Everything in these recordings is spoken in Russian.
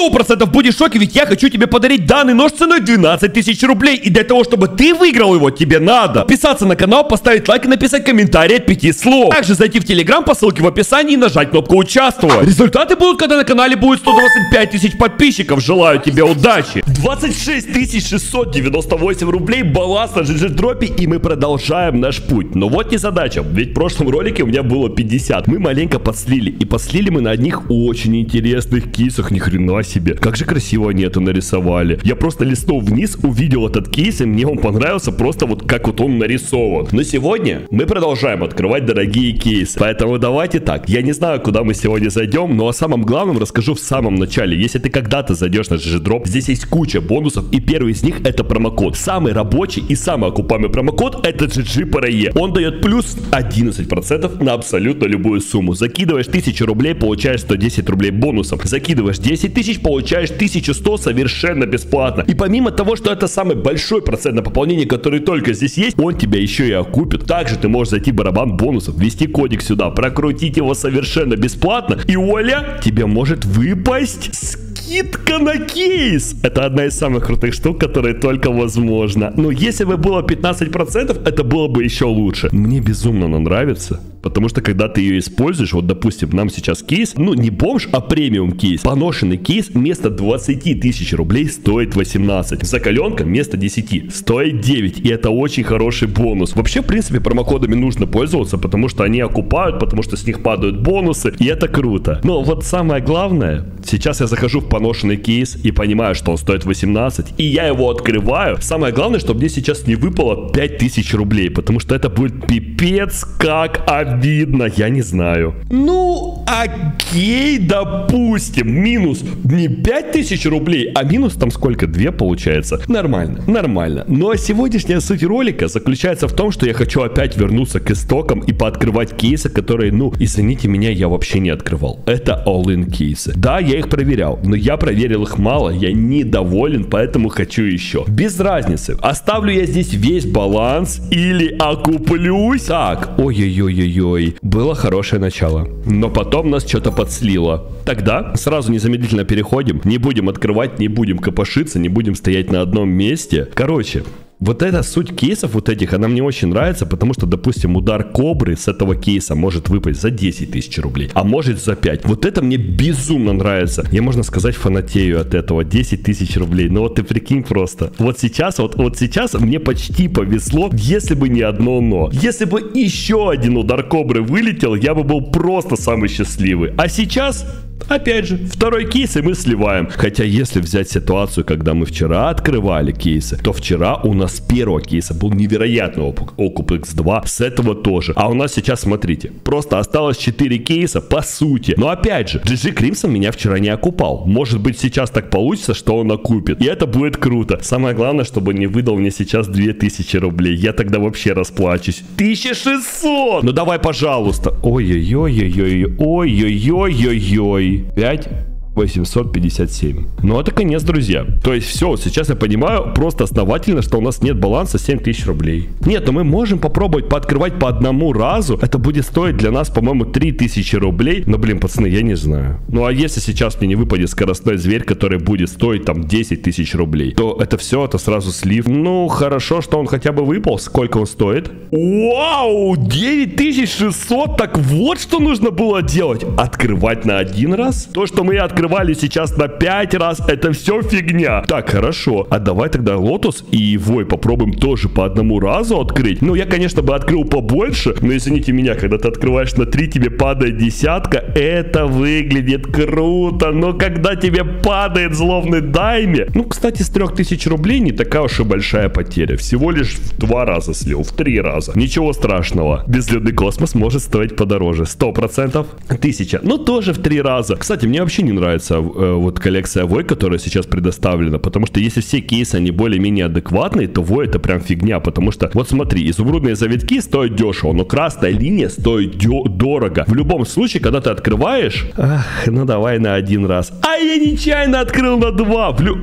100% будешь в шоке, ведь я хочу тебе подарить данный нож ценой 12 тысяч рублей. И для того, чтобы ты выиграл его, тебе надо подписаться на канал, поставить лайк и написать комментарий от 5 слов. Также зайти в телеграм по ссылке в описании и нажать кнопку участвовать. Результаты будут, когда на канале будет 125 тысяч подписчиков. Желаю тебе удачи. 26 698 рублей баланс на GG дропе и мы продолжаем наш путь. Но вот не задача, ведь в прошлом ролике у меня было 50. Мы маленько подслили и подслили мы на одних очень интересных кисах, ни хрена себе. Как же красиво они это нарисовали. Я просто листнул вниз, увидел этот кейс и мне он понравился просто вот как вот он нарисован. Но сегодня мы продолжаем открывать дорогие кейсы. Поэтому давайте так. Я не знаю, куда мы сегодня зайдем, но о самом главном расскажу в самом начале. Если ты когда-то зайдешь на GG Drop, здесь есть куча бонусов и первый из них это промокод. Самый рабочий и самый окупаемый промокод это GG PRE. Он дает плюс 11% на абсолютно любую сумму. Закидываешь 1000 рублей, получаешь 110 рублей бонусов. Закидываешь 10 тысяч, получаешь 1100 совершенно бесплатно. И помимо того, что это самый большой процент на пополнение, который только здесь есть, он тебя еще и окупит. Также ты можешь зайти в барабан бонусов, ввести кодик сюда, прокрутить его совершенно бесплатно, и Оля, тебе может выпасть скидка на кейс. Это одна из самых крутых штук, которые только возможно. Но если бы было 15%, это было бы еще лучше. Мне безумно нравится. Потому что когда ты ее используешь, вот допустим, нам сейчас кейс, ну не бомж, а премиум кейс. Поношенный кейс вместо 20 тысяч рублей стоит 18. Закаленка вместо 10 стоит 9. И это очень хороший бонус. Вообще, в принципе, промокодами нужно пользоваться, потому что они окупают, потому что с них падают бонусы. И это круто. Но вот самое главное, сейчас я захожу в поношенный кейс и понимаю, что он стоит 18. И я его открываю. Самое главное, чтобы мне сейчас не выпало 5000 рублей, потому что это будет пипец как обидно обидно, я не знаю. Ну, окей, допустим, минус не 5000 рублей, а минус там сколько, 2 получается. Нормально, нормально. Но сегодняшняя суть ролика заключается в том, что я хочу опять вернуться к истокам и пооткрывать кейсы, которые, ну, извините меня, я вообще не открывал. Это all-in кейсы. Да, я их проверял, но я проверил их мало, я недоволен, поэтому хочу еще. Без разницы, оставлю я здесь весь баланс или окуплюсь. Так, ой-ой-ой-ой ой-ой, было хорошее начало. Но потом нас что-то подслило. Тогда сразу незамедлительно переходим, не будем открывать, не будем копошиться, не будем стоять на одном месте. Короче, вот эта суть кейсов вот этих, она мне очень нравится, потому что, допустим, удар кобры с этого кейса может выпасть за 10 тысяч рублей, а может за 5. Вот это мне безумно нравится. Я, можно сказать, фанатею от этого. 10 тысяч рублей. Ну вот ты прикинь просто. Вот сейчас, вот, вот сейчас мне почти повезло, если бы не одно но. Если бы еще один удар кобры вылетел, я бы был просто самый счастливый. А сейчас Опять же, второй кейс и мы сливаем. Хотя если взять ситуацию, когда мы вчера открывали кейсы, то вчера у нас первого кейса был невероятный окуп, окуп X2, с этого тоже. А у нас сейчас, смотрите, просто осталось 4 кейса по сути. Но опять же, GG Crimson меня вчера не окупал. Может быть сейчас так получится, что он окупит. И это будет круто. Самое главное, чтобы не выдал мне сейчас 2000 рублей. Я тогда вообще расплачусь. 1600! Ну давай, пожалуйста. Ой-ой-ой-ой-ой-ой-ой-ой-ой-ой. 3, 5 857. Ну, это конец, друзья. То есть все, сейчас я понимаю просто основательно, что у нас нет баланса 7000 рублей. Нет, но мы можем попробовать пооткрывать по одному разу. Это будет стоить для нас, по-моему, 3000 рублей. Но, блин, пацаны, я не знаю. Ну, а если сейчас мне не выпадет скоростной зверь, который будет стоить там 10 тысяч рублей, то это все, это сразу слив. Ну, хорошо, что он хотя бы выпал. Сколько он стоит? Вау, 9600. Так вот, что нужно было делать. Открывать на один раз? То, что мы открывали сейчас на 5 раз. Это все фигня. Так, хорошо. А давай тогда Лотос и Вой попробуем тоже по одному разу открыть. Ну, я, конечно, бы открыл побольше, но извините меня, когда ты открываешь на 3, тебе падает десятка, это выглядит круто. Но когда тебе падает зловный дайме, ну, кстати, с 3000 рублей не такая уж и большая потеря. Всего лишь в два раза слил, в три раза. Ничего страшного. Безлюдный космос может стоить подороже. 100%. Тысяча. Ну, тоже в три раза. Кстати, мне вообще не нравится нравится э, вот коллекция Вой, которая сейчас предоставлена, потому что если все кейсы, они более-менее адекватные, то Вой это прям фигня, потому что, вот смотри, изумрудные завитки стоят дешево, но красная линия стоит дорого. В любом случае, когда ты открываешь, ах, ну давай на один раз. А я нечаянно открыл на два. Блю...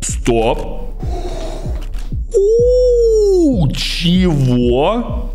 Стоп. У, чего?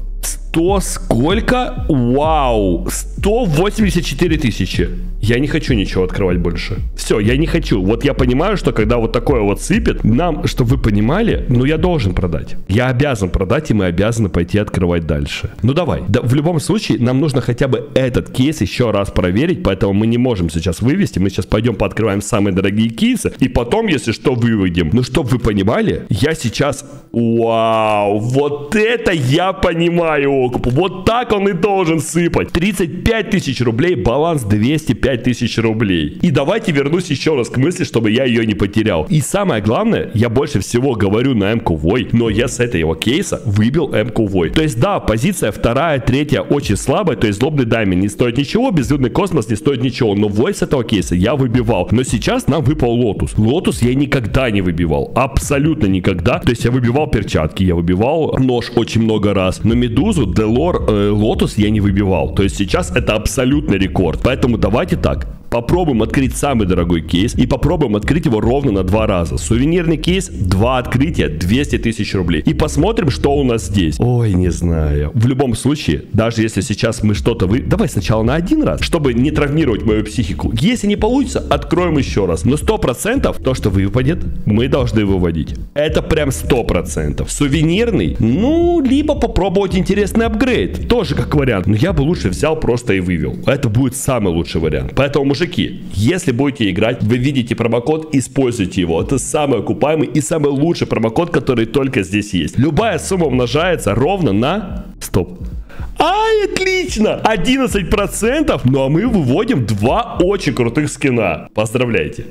100 сколько? Вау, 184 тысячи. Я не хочу ничего открывать больше. Все, я не хочу. Вот я понимаю, что когда вот такое вот сыпет, нам, чтобы вы понимали, ну я должен продать. Я обязан продать, и мы обязаны пойти открывать дальше. Ну давай. Да, в любом случае, нам нужно хотя бы этот кейс еще раз проверить, поэтому мы не можем сейчас вывести. Мы сейчас пойдем пооткрываем самые дорогие кейсы, и потом, если что, выведем. Ну, чтобы вы понимали, я сейчас... Вау, вот это я понимаю, Окуп. Вот так он и должен сыпать. 35 тысяч рублей, баланс 205 тысяч рублей. И давайте вернусь еще раз к мысли, чтобы я ее не потерял. И самое главное, я больше всего говорю на МК Вой, но я с этого кейса выбил МК Вой. То есть да, позиция вторая, третья очень слабая, то есть злобный дайме не стоит ничего, безлюдный космос не стоит ничего, но Вой с этого кейса я выбивал. Но сейчас нам выпал Лотус. Лотус я никогда не выбивал, абсолютно никогда. То есть я выбивал перчатки, я выбивал нож очень много раз, но Медузу, Делор, э, Лотус я не выбивал. То есть сейчас это абсолютный рекорд. Поэтому давайте так. Попробуем открыть самый дорогой кейс и попробуем открыть его ровно на два раза. Сувенирный кейс, два открытия, 200 тысяч рублей. И посмотрим, что у нас здесь. Ой, не знаю. В любом случае, даже если сейчас мы что-то вы... Давай сначала на один раз, чтобы не травмировать мою психику. Если не получится, откроем еще раз. Но 100% то, что выпадет, мы должны выводить. Это прям 100%. Сувенирный, ну, либо попробовать интересный апгрейд. Тоже как вариант. Но я бы лучше взял просто и вывел. Это будет самый лучший вариант. Поэтому, мужики, если будете играть, вы видите промокод, используйте его. Это самый окупаемый и самый лучший промокод, который только здесь есть. Любая сумма умножается ровно на... Стоп. Ай, отлично! 11%! Ну а мы выводим два очень крутых скина. Поздравляйте.